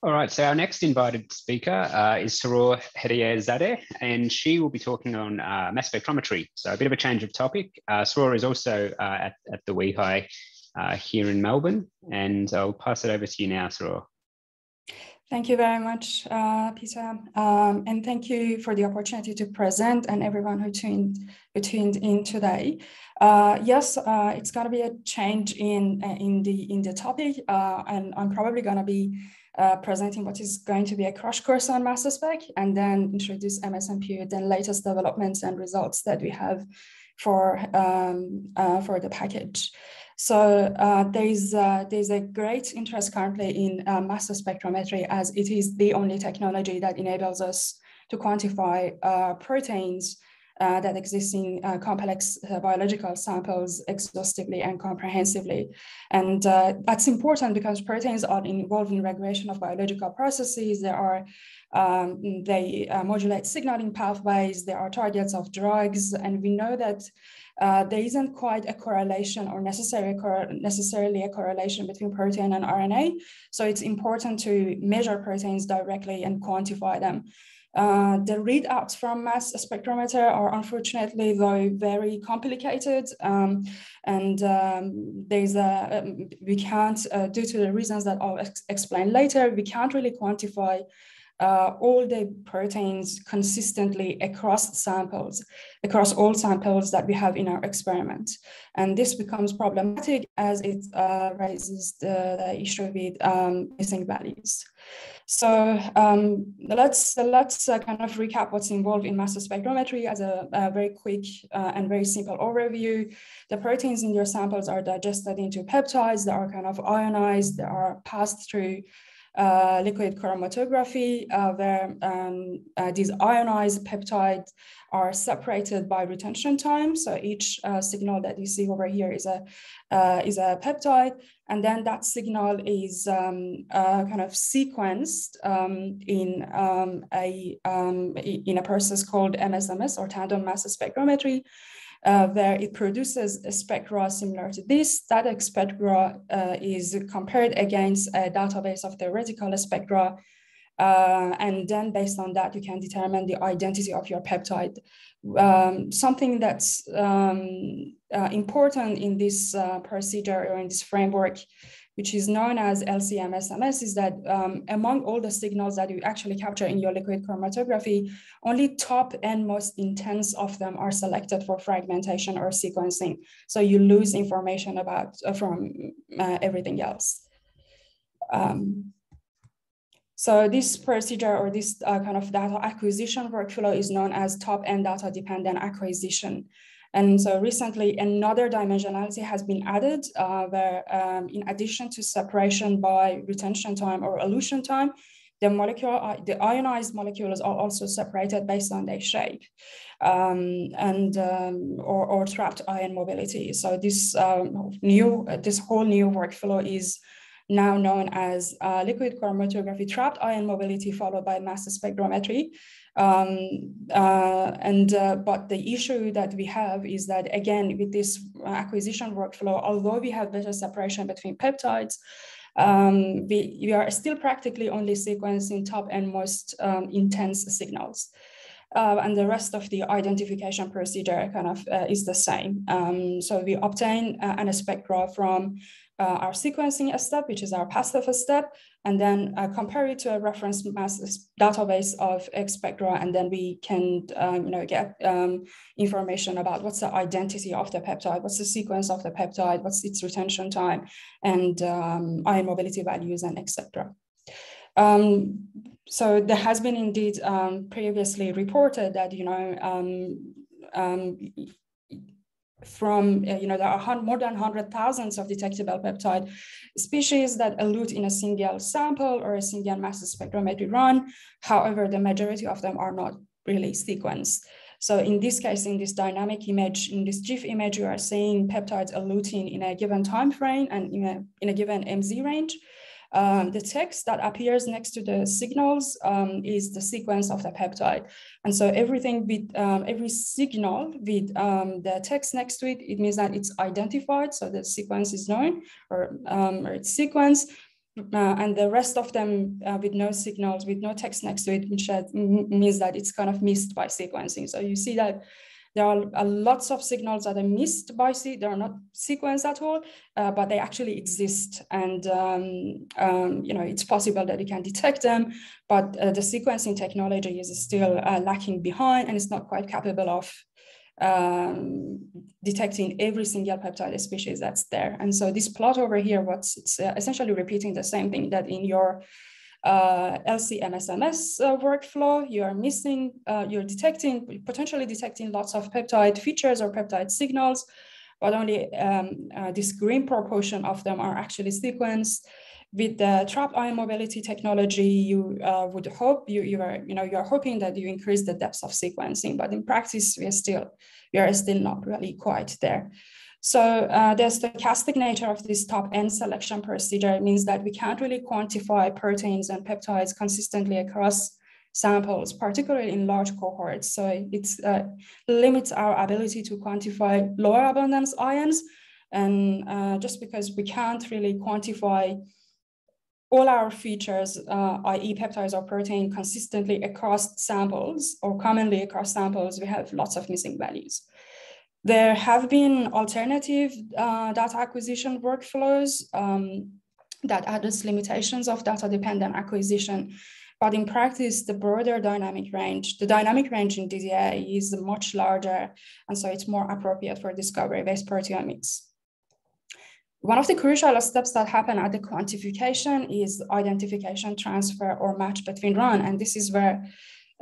All right, so our next invited speaker uh, is Soroor Hediyeh-zadeh, and she will be talking on uh, mass spectrometry. So a bit of a change of topic. Uh, Soroor is also uh, at, at the WEHI uh, here in Melbourne, and I'll pass it over to you now, Soroor. Thank you very much, uh, Peter, um, and thank you for the opportunity to present and everyone who tuned, who tuned in today. Uh, yes, uh, it's going to be a change in in the in the topic, and I'm probably going to be uh, presenting what is going to be a crash course on mass spec and then introduce msImpute, then latest developments and results that we have for, um, uh, for the package. So uh, there's, uh, there's a great interest currently in uh, mass spectrometry as it is the only technology that enables us to quantify uh, proteins uh, that exist in uh, complex uh, biological samples exhaustively and comprehensively. And uh, that's important because proteins are involved in regulation of biological processes. They are um, they uh, modulate signaling pathways. They are targets of drugs, and we know that uh, there isn't quite a correlation or necessary necessarily a correlation between protein and RNA. So it's important to measure proteins directly and quantify them. Uh, the readouts from mass spectrometer are unfortunately though very complicated um, and um, there's a, um, we can't, uh, due to the reasons that I'll ex explain later, we can't really quantify uh, all the proteins consistently across samples, across all samples that we have in our experiment. And this becomes problematic as it uh, raises the, the, issue with um, missing values. So um, let's let's uh, kind of recap what's involved in mass spectrometry as a, a very quick uh, and very simple overview. The proteins in your samples are digested into peptides that are kind of ionized, they are passed through uh, liquid chromatography, uh, where um, uh, these ionized peptides are separated by retention time. So each uh, signal that you see over here is a uh, is a peptide, and then that signal is um, kind of sequenced um, in um, a um, in a process called MSMS or tandem mass spectrometry uh, where it produces a spectra similar to this. That spectra uh, is compared against a database of theoretical spectra. Uh, and then based on that, you can determine the identity of your peptide. Um, something that's um, uh, important in this uh, procedure or in this framework which is known as LCMSMS, is that um, among all the signals that you actually capture in your liquid chromatography, only top N most intense of them are selected for fragmentation or sequencing. So you lose information about uh, from uh, everything else. Um, so this procedure or this uh, kind of data acquisition workflow is known as top-N data dependent acquisition. And so recently another dimensionality has been added uh, where um, in addition to separation by retention time or elution time, the molecule, uh, the ionized molecules are also separated based on their shape um, and um, or, or, trapped ion mobility. So this um, new, this whole new workflow is now known as uh, liquid chromatography trapped ion mobility followed by mass spectrometry. Um, uh, and uh, but the issue that we have is that again with this acquisition workflow, although we have better separation between peptides, um, we, we are still practically only sequencing top N most um, intense signals. Uh, and the rest of the identification procedure kind of uh, is the same. Um, so we obtain uh, an spectra from uh, our sequencing step, which is our passive step, and then uh, compare it to a reference mass database of X spectra, and then we can um, you know, get um, information about what's the identity of the peptide, what's the sequence of the peptide, what's its retention time, and um, ion mobility values, and etc. Um, so there has been indeed um, previously reported that you know um, um, from, uh, you know, there are more than 100,000 of detectable peptide species that elute in a single sample or a single mass spectrometry run. However, the majority of them are not really sequenced. So in this case, in this dynamic image, in this GIF image, you are seeing peptides eluting in a given time frame and in a, in a given MZ range. Um, the text that appears next to the signals um, is the sequence of the peptide. And so everything with um, every signal with um, the text next to it, it means that it's identified. So the sequence is known or, um, or its sequence. uh, and the rest of them uh, with no signals, with no text next to it, which means that it's kind of missed by sequencing. So you see that there are uh, lots of signals that are missed by C. They are not sequenced at all, uh, but they actually exist. And um, um, you know, it's possible that you can detect them, but uh, the sequencing technology is still uh, lacking behind and it's not quite capable of um, detecting every single peptide species that's there. And so this plot over here, what's it's uh, essentially repeating the same thing that in your uh, LC-MS uh, workflow, you are missing, uh, you're detecting, potentially detecting lots of peptide features or peptide signals, but only um, uh, this green proportion of them are actually sequenced. With the trapped ion mobility technology, you uh, would hope you you are you know you are hoping that you increase the depth of sequencing, but in practice we are still we are still not really quite there. So uh, the stochastic nature of this top N selection procedure means that we can't really quantify proteins and peptides consistently across samples, particularly in large cohorts. So it uh, limits our ability to quantify lower abundance ions. And uh, just because we can't really quantify all our features, uh, i.e. peptides or protein consistently across samples or commonly across samples, we have lots of missing values. There have been alternative uh, data acquisition workflows um, that address limitations of data-dependent acquisition. But in practice, the broader dynamic range, the dynamic range in DDA is much larger, and so it's more appropriate for discovery-based proteomics. One of the crucial steps that happen at the quantification is identification, transfer, or match between run. And this is where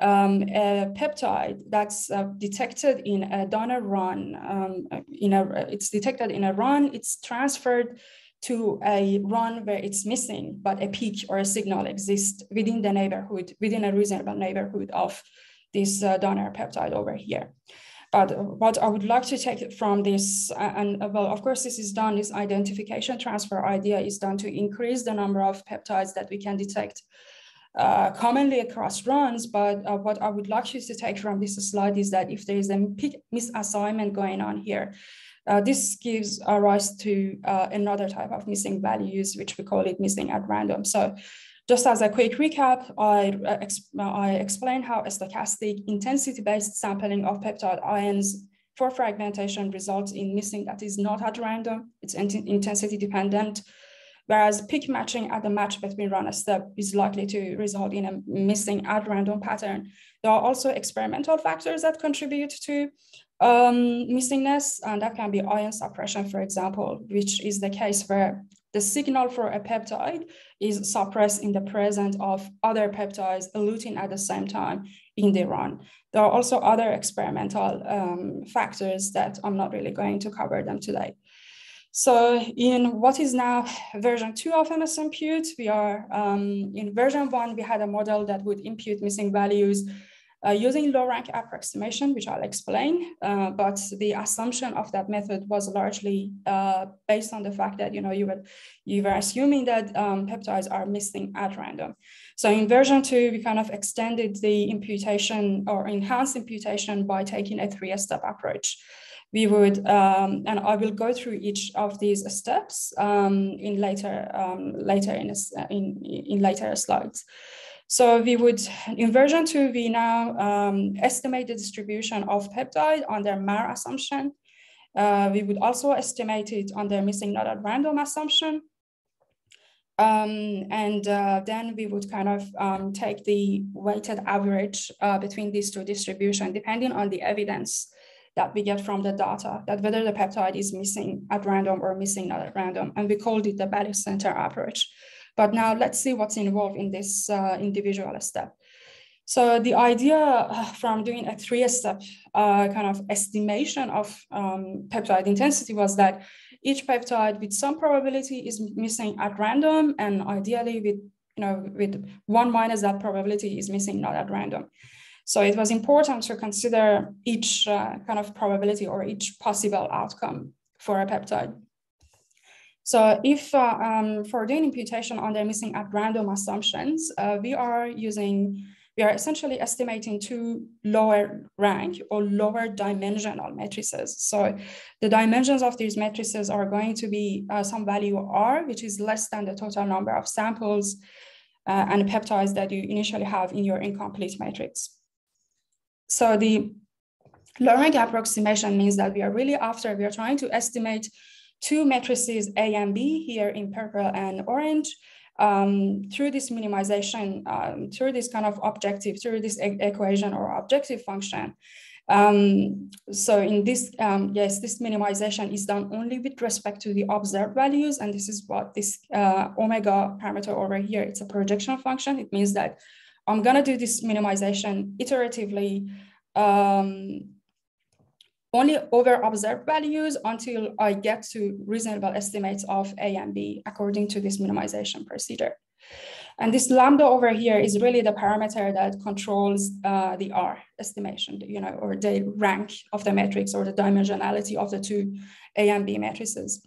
um, a peptide that's uh, detected in a donor run, um, in a, it's detected in a run, it's transferred to a run where it's missing, but a peak or a signal exists within the neighborhood, within a reasonable neighborhood of this uh, donor peptide over here. But what I would like to take from this, uh, and uh, well, of course, this is done, this identification transfer idea is done to increase the number of peptides that we can detect uh, commonly across runs, but uh, what I would like you to take from this slide is that if there is a misassignment going on here, uh, this gives a rise to uh, another type of missing values, which we call it missing at random. So just as a quick recap, I, uh, ex I explained how a stochastic intensity-based sampling of peptide ions for fragmentation results in missing that is not at random, it's intensity dependent, whereas peak matching at the match between run a step is likely to result in a missing at random pattern. There are also experimental factors that contribute to um, missingness, and that can be ion suppression, for example, which is the case where the signal for a peptide is suppressed in the presence of other peptides eluting at the same time in the run. There are also other experimental um, factors that I'm not really going to cover them today. So in what is now version two of msImpute, we are um, in version one, we had a model that would impute missing values uh, using low rank approximation, which I'll explain. Uh, but the assumption of that method was largely uh, based on the fact that you know you were you were assuming that um, peptides are missing at random. So in version two, we kind of extended the imputation or enhanced imputation by taking a three-step approach we would, um, and I will go through each of these steps um, in later, um, later in, a, in, in later slides. So we would, in version two, we now um, estimate the distribution of peptide their MAR assumption. Uh, we would also estimate it their missing not at random assumption. Um, and uh, then we would kind of um, take the weighted average uh, between these two distribution, depending on the evidence that we get from the data, that whether the peptide is missing at random or missing not at random. And we called it the barycenter approach. But now let's see what's involved in this uh, individual step. So the idea uh, from doing a three-step uh, kind of estimation of um, peptide intensity was that each peptide with some probability is missing at random and ideally with, you know, with one minus that probability is missing not at random. So it was important to consider each uh, kind of probability or each possible outcome for a peptide. So if uh, um, for doing imputation on the missing at random assumptions, uh, we are using we are essentially estimating two lower rank or lower dimensional matrices. So the dimensions of these matrices are going to be uh, some value R, which is less than the total number of samples uh, and peptides that you initially have in your incomplete matrix. So the rank approximation means that we are really after, we are trying to estimate two matrices A and B here in purple and orange um, through this minimization, um, through this kind of objective, through this e equation or objective function. Um, so in this, um, yes, this minimization is done only with respect to the observed values. And this is what this uh, omega parameter over here, it's a projection function. It means that I'm gonna do this minimization iteratively um, only over observed values until I get to reasonable estimates of A and B according to this minimization procedure. And this lambda over here is really the parameter that controls uh, the R estimation, you know, or the rank of the matrix or the dimensionality of the two A and B matrices.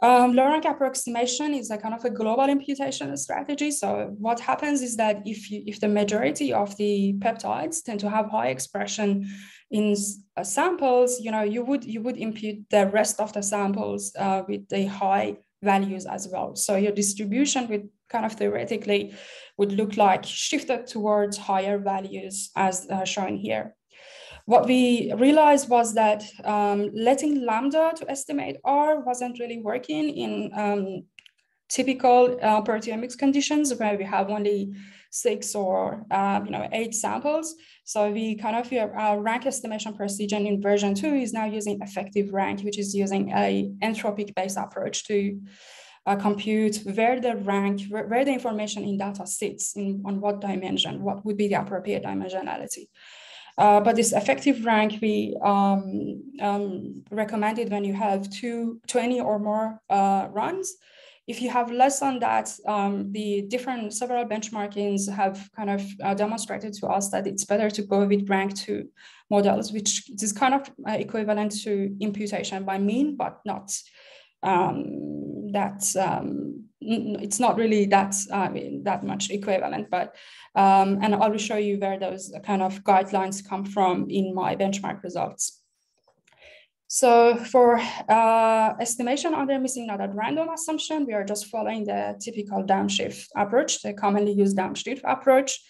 Um, rank approximation is a kind of a global imputation strategy. So what happens is that if you, if the majority of the peptides tend to have high expression in uh, samples, you know, you would you would impute the rest of the samples uh, with the high values as well. So your distribution would kind of theoretically would look like shifted towards higher values as uh, shown here. What we realized was that um, letting lambda to estimate R wasn't really working in um, typical uh, proteomics conditions where we have only six or uh, you know eight samples. So we kind of our rank estimation procedure in version two is now using effective rank, which is using a entropic based approach to uh, compute where the rank, where, where, the information in data sits, in, on what dimension, what would be the appropriate dimensionality. Uh, but this effective rank we um, um, recommended when you have two, 20 or more uh, runs. If you have less than that, um, the different several benchmarkings have kind of uh, demonstrated to us that it's better to go with rank two models, which is kind of uh, equivalent to imputation by mean, but not um, that um, it's not really that I mean, that much equivalent, but um, and I will show you where those kind of guidelines come from in my benchmark results. So for uh, estimation under missing not at random assumption, we are just following the typical downshift approach, the commonly used downshift approach.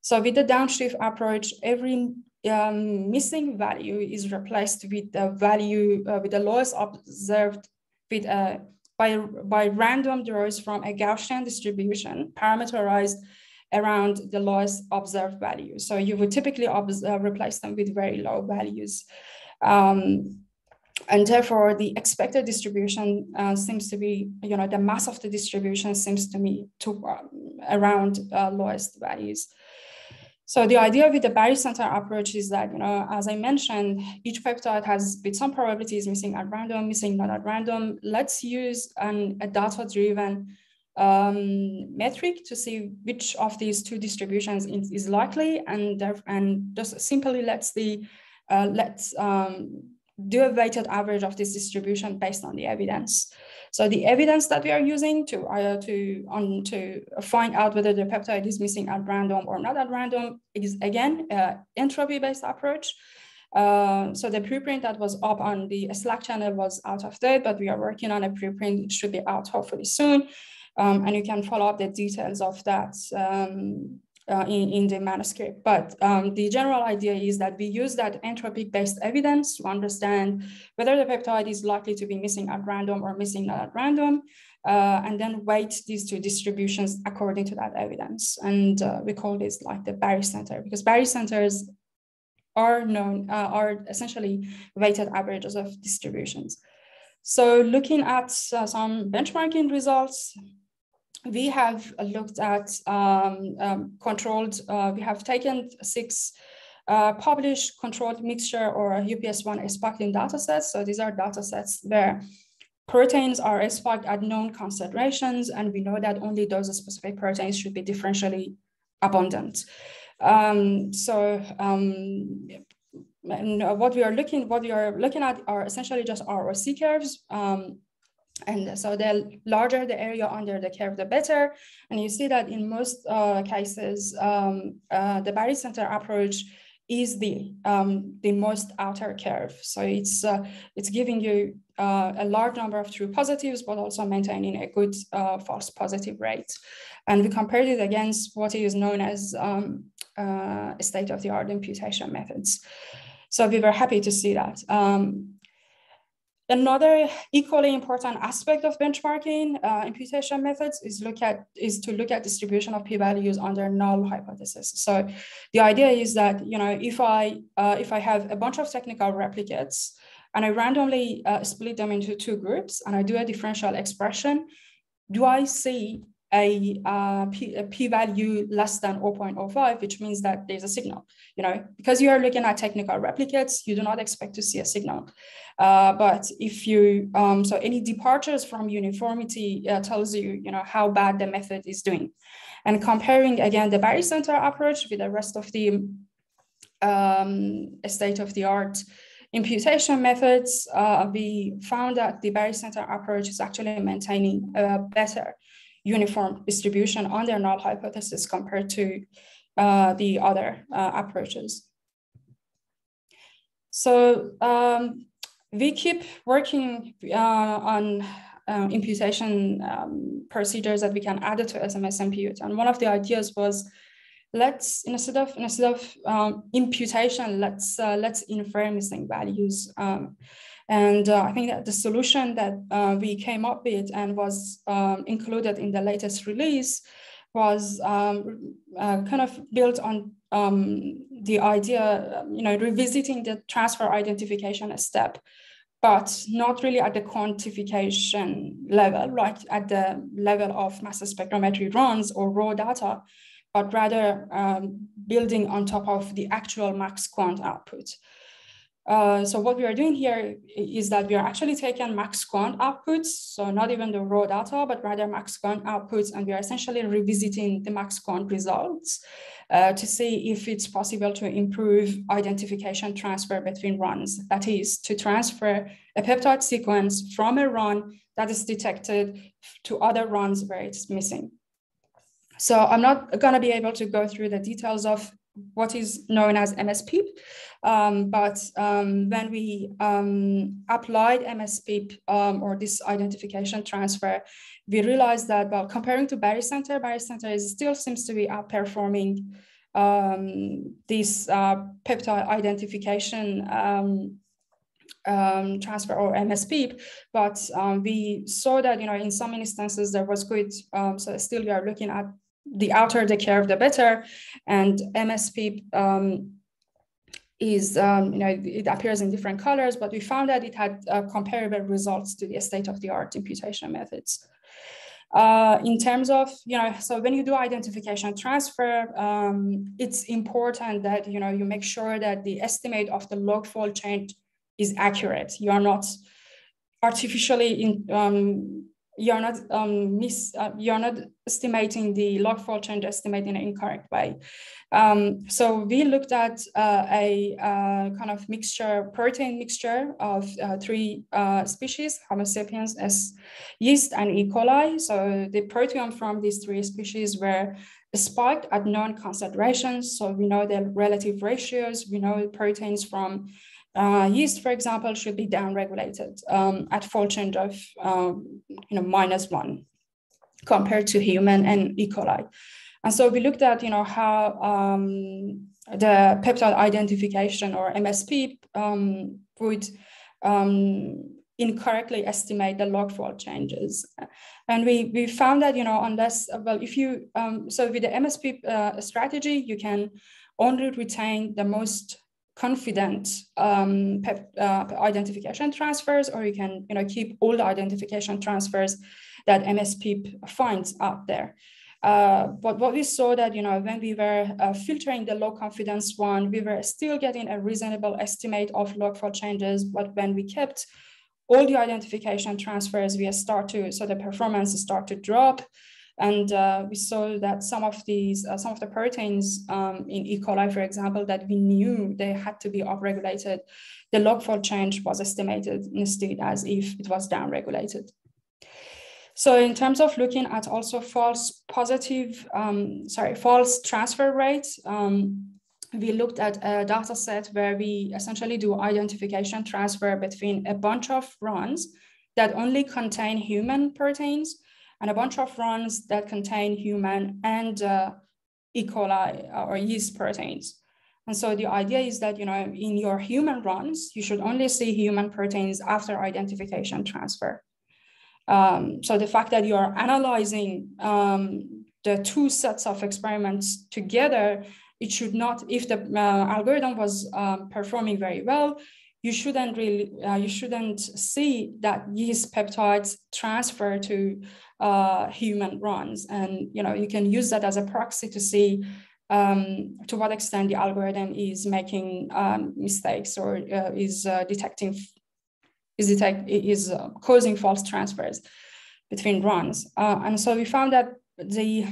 So with the downshift approach, every um, missing value is replaced with the value uh, with the lowest observed with a by, by random draws from a Gaussian distribution parameterized around the lowest observed value. So you would typically observe, replace them with very low values. Um, and therefore the expected distribution uh, seems to be, you know, the mass of the distribution seems to me to um, around uh, lowest values. So the idea with the barycenter approach is that, you know, as I mentioned, each peptide has with some probabilities missing at random, missing not at random. Let's use an, a data-driven um, metric to see which of these two distributions is, is likely, and and just simply let's the uh, let's um, do a weighted average of this distribution based on the evidence. So the evidence that we are using to uh, to on to find out whether the peptide is missing at random or not at random is again uh, entropy-based approach. Uh, so the preprint that was up on the Slack channel was out of date, but we are working on a preprint. It should be out hopefully soon. Um, and you can follow up the details of that um, uh, in, in the manuscript. But um, the general idea is that we use that entropic-based evidence to understand whether the peptide is likely to be missing at random or missing not at random, uh, and then weight these two distributions according to that evidence. And uh, we call this like the barycenter because barycenters are known, uh, are essentially weighted averages of distributions. So looking at uh, some benchmarking results, we have looked at um, um, controlled, uh, we have taken six uh, published controlled mixture or UPS1 sparkling datasets. So these are data sets where proteins are sparked at known concentrations, and we know that only those specific proteins should be differentially abundant. Um, so um, what we are looking, what we are looking at are essentially just ROC curves. Um, And so the larger the area under the curve, the better. And you see that in most uh, cases, um, uh, the barycenter approach is the um, the most outer curve. So it's uh, it's giving you uh, a large number of true positives, but also maintaining a good uh, false positive rate. And we compared it against what is known as um, uh, state-of-the-art imputation methods. So we were happy to see that. Um, Another equally important aspect of benchmarking uh, imputation methods is look at is to look at distribution of p-values under null hypothesis. So the idea is that you know if I uh, if I have a bunch of technical replicates and I randomly uh, split them into two groups and I do a differential expression, do I see a, uh, p-value less than 0.05, which means that there's a signal. You know, because you are looking at technical replicates, you do not expect to see a signal. Uh, but if you, um, so any departures from uniformity uh, tells you, you know, how bad the method is doing. And comparing again the barycenter approach with the rest of the um, state-of-the-art imputation methods, uh, we found that the barycenter approach is actually maintaining a better uniform distribution on their null hypothesis compared to uh, the other uh, approaches. So um, we keep working uh, on uh, imputation um, procedures that we can add to SMS. And one of the ideas was let's instead of instead of um, imputation, let's uh, let's infer missing values. Um, and uh, I think that the solution that we came up with and was um, included in the latest release was um, uh, kind of built on um, the idea, you know, revisiting the transfer identification step, but not really at the quantification level, right? At the level of mass spectrometry runs or raw data, but rather um, building on top of the actual MaxQuant output. Uh, so what we are doing here is that we are actually taking MaxQuant outputs, so not even the raw data, but rather MaxQuant outputs, and we are essentially revisiting the MaxQuant results uh, to see if it's possible to improve identification transfer between runs. That is, to transfer a peptide sequence from a run that is detected to other runs where it's missing. So I'm not going to be able to go through the details of what is known as MSPIP. Um, but um, when we um, applied MSPIP um, or this identification transfer, we realized that, well, comparing to barycenter, Barry Center is still seems to be outperforming um, this uh, peptide identification um, um, transfer or MSPIP, but um, we saw that you know in some instances there was good. Um, so still we are looking at the outer the curve, the better. And MSP um, is, um, you know, it appears in different colors, but we found that it had uh, comparable results to the state-of-the-art imputation methods. Uh, in terms of, you know, so when you do identification transfer, um, it's important that, you know, you make sure that the estimate of the log fold change is accurate. You are not artificially in, um, you're not um, miss, uh, you're not estimating the log fold change estimate in an incorrect way. Um, so we looked at uh, a uh, kind of mixture, protein mixture of uh, three uh, species, Homo sapiens, as yeast and E. coli. So the proteome from these three species were spiked at known concentrations. So we know the relative ratios, we know proteins from uh, yeast, for example, should be downregulated um, at fold change of um, you know minus one compared to human and E. coli. And so we looked at you know how um, the peptide identification or MSP um, would um, incorrectly estimate the log fold changes. And we, we found that, you know, unless, well, if you, um, so with the MSP uh, strategy, you can only retain the most confident um, uh, identification transfers, or you can you know, keep all the identification transfers that MSP finds out there. Uh, but what we saw that, you know, when we were uh, filtering the low confidence one, we were still getting a reasonable estimate of log fold changes. But when we kept all the identification transfers, we start to, so the performance start to drop. And uh, we saw that some of these, uh, some of the proteins um, in E. coli, for example, that we knew they had to be upregulated, the log fold change was estimated instead as if it was downregulated. So in terms of looking at also false positive, um, sorry, false transfer rates, um, we looked at a data set where we essentially do identification transfer between a bunch of runs that only contain human proteins and a bunch of runs that contain human and uh, E. coli or yeast proteins. And so the idea is that, you know, in your human runs, you should only see human proteins after identification transfer. Um, so the fact that you are analyzing um, the two sets of experiments together, it should not, if the uh, algorithm was um, performing very well, you shouldn't really, uh, you shouldn't see that yeast peptides transfer to uh, human runs. And, you know, you can use that as a proxy to see um, to what extent the algorithm is making um, mistakes or uh, is uh, detecting is detect is uh, causing false transfers between runs. Uh, and so we found that the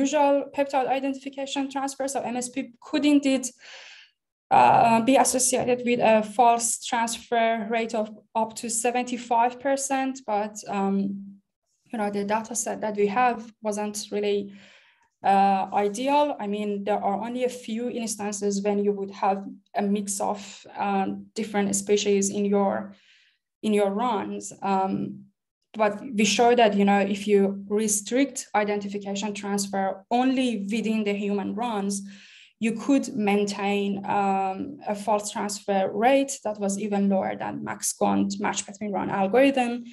usual peptide identification transfer, so MSP, could indeed uh, be associated with a false transfer rate of up to 75%, but um, you know the data set that we have wasn't really uh, ideal. I mean, there are only a few instances when you would have a mix of um, different species in your in your runs. Um, but we show that you know if you restrict identification transfer only within the human runs, you could maintain um, a false transfer rate that was even lower than MaxQuant match between run algorithm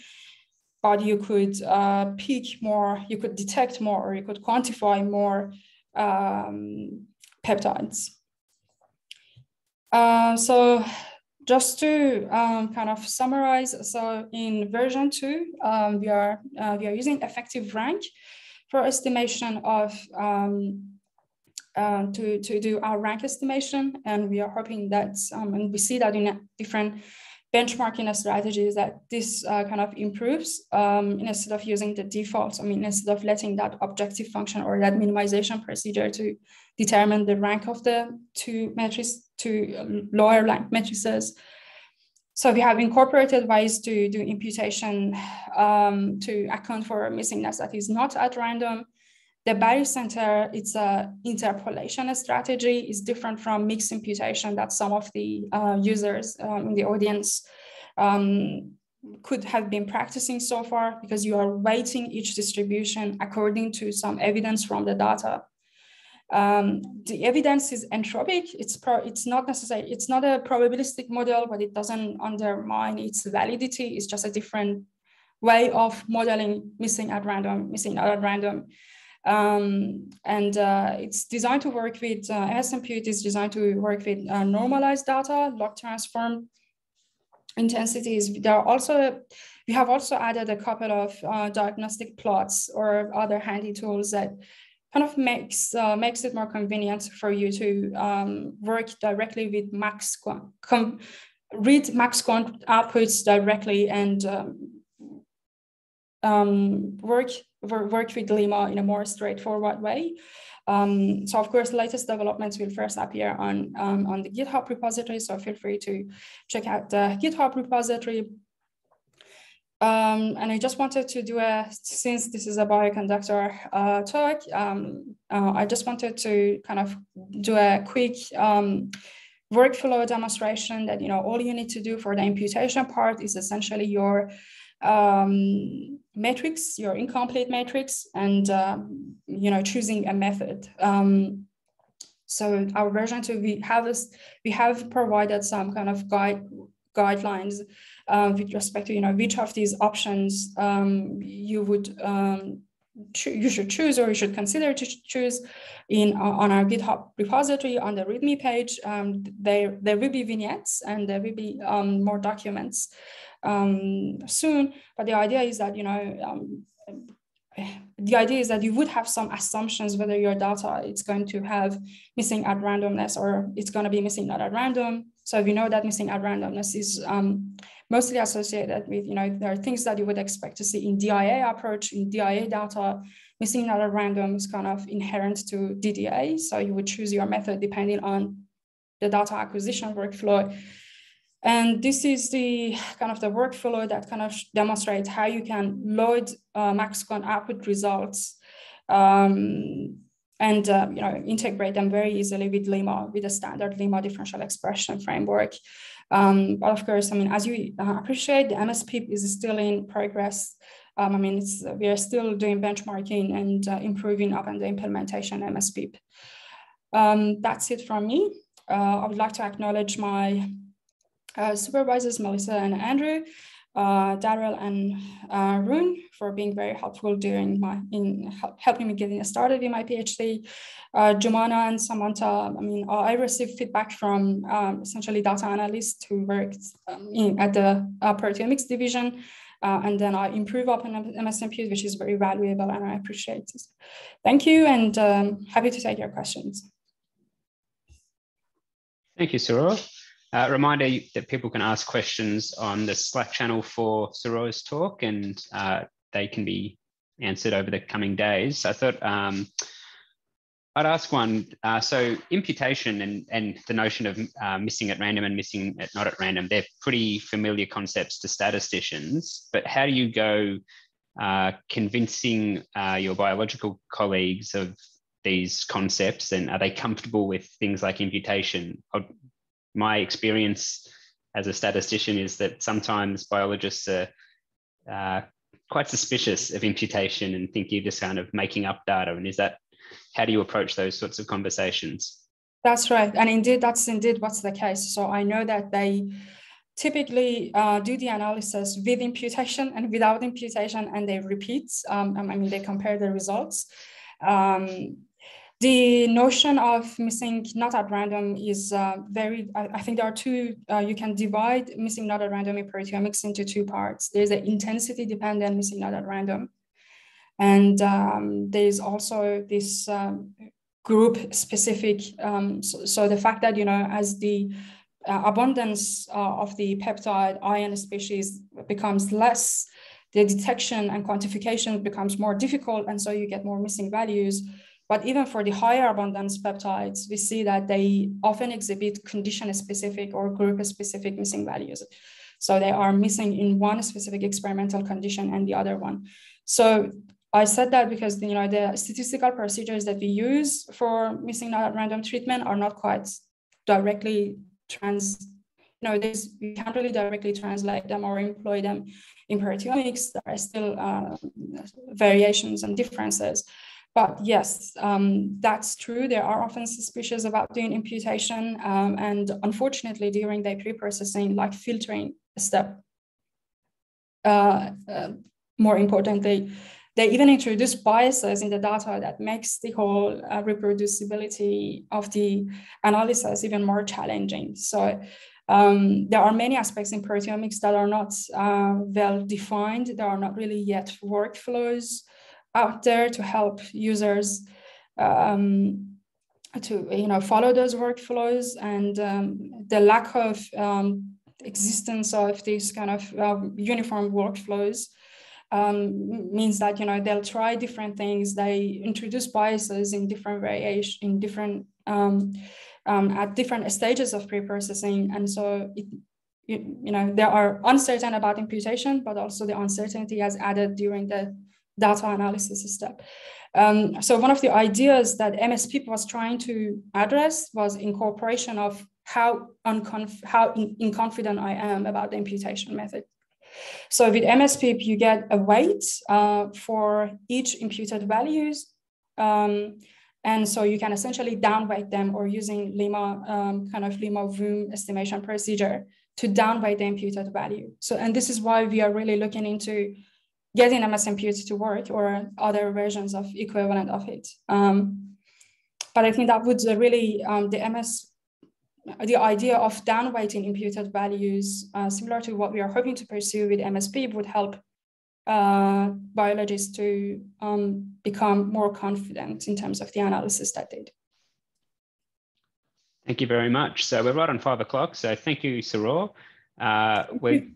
but you could uh, pick more, you could detect more, or you could quantify more um, peptides. Uh, so just to um, kind of summarize, so in version two, um, we are uh, we are using effective rank for estimation of um, uh, to to do our rank estimation, and we are hoping that um, and we see that in different benchmarking strategies that this uh, kind of improves um, instead of using the defaults. I mean, instead of letting that objective function or that minimization procedure to determine the rank of the two matrices, to lower rank matrices. So we have incorporated ways to do imputation um, to account for missingness that is not at random. The barycenter, it's a interpolation strategy, is different from mixed imputation that some of the uh, users um, in the audience um, could have been practicing so far because you are weighting each distribution according to some evidence from the data. Um, the evidence is entropic. It's it's not necessary. It's not a probabilistic model, but it doesn't undermine its validity. It's just a different way of modeling missing at random, missing not at random. Um, and uh, it's designed to work with, uh, msImpute is designed to work with uh, normalized data, log transform intensities. There are also, we have also added a couple of uh, diagnostic plots or other handy tools that kind of makes uh, makes it more convenient for you to um, work directly with max com read MaxQuant outputs directly and um, um, work work with limma in a more straightforward way. Um, so of course, the latest developments will first appear on, um, on the GitHub repository. So feel free to check out the GitHub repository. Um, and I just wanted to do a, since this is a bioconductor uh, talk, um, uh, I just wanted to kind of do a quick um, workflow demonstration that, you know, all you need to do for the imputation part is essentially your um, matrix, your incomplete matrix, and uh, you know choosing a method. Um, so our version two, we have this, we have provided some kind of guide guidelines uh, with respect to you know which of these options um, you would um, you should choose or you should consider to choose in uh, on our GitHub repository on the README page. Um, there there will be vignettes and there will be um, more documents um, soon. But the idea is that, you know, um, the idea is that you would have some assumptions whether your data it's going to have missing at randomness or it's going to be missing not at random. So you know that missing at randomness is um, mostly associated with, you know, there are things that you would expect to see in DIA approach, in DIA data, missing not at random is kind of inherent to DDA. So you would choose your method depending on the data acquisition workflow And this is the kind of the workflow that kind of demonstrates how you can load uh, MaxQuant output results um, and uh, you know integrate them very easily with limma, with a standard limma differential expression framework. Um, but of course, I mean, as you uh, appreciate, the MSPIP is still in progress. Um, I mean, it's we are still doing benchmarking and uh, improving upon the implementation MSPIP. Um, that's it from me. Uh, I would like to acknowledge my uh, supervisors, Melissa and Andrew, uh, Daryl and uh, Rune for being very helpful during my in helping me getting started in my PhD. Uh, Jumana and Samantha, I mean, uh, I received feedback from um, essentially data analysts who worked um, at the uh, proteomics division. Uh, and then I improve upon msImpute, which is very valuable and I appreciate it. Thank you and um, happy to take your questions. Thank you, Sarah. Uh, reminder that people can ask questions on the Slack channel for Soroor's talk and uh, they can be answered over the coming days. I thought um, I'd ask one. Uh, so imputation and, and the notion of uh, missing at random and missing at not at random, they're pretty familiar concepts to statisticians, but how do you go uh, convincing uh, your biological colleagues of these concepts and are they comfortable with things like imputation? My experience as a statistician is that sometimes biologists are uh, quite suspicious of imputation and think you're just kind of making up data. And is that how do you approach those sorts of conversations? That's right, and indeed, that's indeed what's the case. So I know that they typically uh, do the analysis with imputation and without imputation, and they repeat. Um, I mean, they compare the results. Um, the notion of missing not at random is uh, very, I, I, think there are two, uh, you can divide missing not at random in proteomics into two parts. There's an intensity dependent missing not at random. And um, there's also this um, group specific. Um, so, so, the fact that, you know, as the uh, abundance uh, of the peptide ion species becomes less, the detection and quantification becomes more difficult. And so you get more missing values. But even for the higher abundance peptides, we see that they often exhibit condition-specific or group-specific missing values. So they are missing in one specific experimental condition and the other one. So I said that because you know the statistical procedures that we use for missing random treatment are not quite directly trans. You know, this we can't really directly translate them or employ them in proteomics. There are still uh, variations and differences. But yes, um, that's true. There are often suspicious about doing imputation. Um, and unfortunately, during the pre-processing, like filtering step, uh, uh, more importantly, they even introduce biases in the data that makes the whole uh, reproducibility of the analysis even more challenging. So um, there are many aspects in proteomics that are not uh, well defined. There are not really yet workflows out there to help users um, to you know follow those workflows and um, the lack of um, existence of these kind of uh, uniform workflows um, means that you know they'll try different things. They introduce biases in different variation in different um, at different stages of pre-processing. And so it, you, you know they are uncertain about imputation but also the uncertainty has added during the data analysis step. Um, so one of the ideas that MSP was trying to address was incorporation of how, unconf- how in, confident I am about the imputation method. So with MSP, you get a weight uh, for each imputed values. Um, and so you can essentially downweight them or using limma, um, kind of limma voom estimation procedure to downweight the imputed value. So, and this is why we are really looking into getting msImpute to work or other versions of equivalent of it. Um, but I think that would really, um, the MS, the idea of downweighting imputed values, uh, similar to what we are hoping to pursue with MSP, would help uh, biologists to um, become more confident in terms of the analysis that they do. Thank you very much. So we're right on five o'clock. So thank you, Soroor. Uh, we're